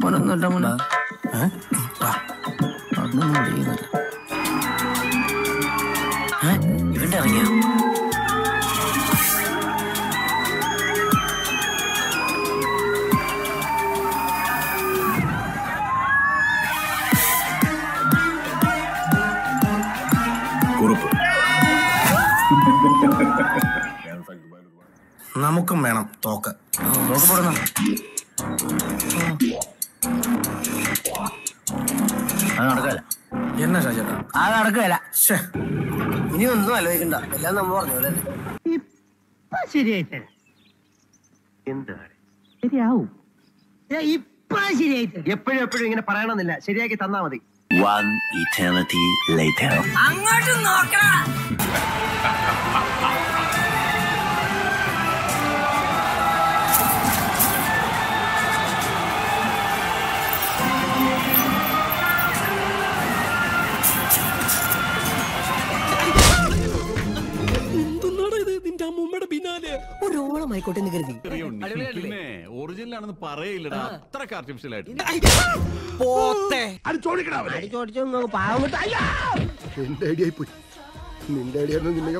മോനൊന്നുമില്ല മോനെ ഇവന്റെ ഇറങ്ങിയ? നമുക്കും വേണം തോക്ക്. നോക്കപ്പെടുന്ന അത് നടക്കല്ല എന്നാ ഷാജേട്ടാ? അത് നടക്കുകയല്ല. ശ്ശേ. ഇനി ഒന്നും ആലോചിക്കണ്ട. എല്ലാം നമ്മൾ പറഞ്ഞു പോലെ ഇപ്പൊ ശരിയായിട്ട് എന്താണ്? ശരിയാവും. ഇപ്പൊ ശരിയായിട്ട് എപ്പോഴും എപ്പോഴും ഇങ്ങനെ പറയണമെന്നില്ല. ശരിയാക്കി തന്നാ മതി. One eternity later. അങ്ങോട്ട് നോക്കണം. ഒരോളമായിക്കോട്ടെ എന്ന് കരുതി. പിന്നെ ഒറിജിനൽ ആണെന്ന് പറയില്ലടാ അത്രയ്ക്ക് ആർട്ടിഫിഷ്യൽ നിന്റെ ഐഡിയ പോയി. നിന്റെ ഐഡിയ നിന്നെ